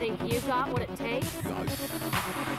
think you got what it takes?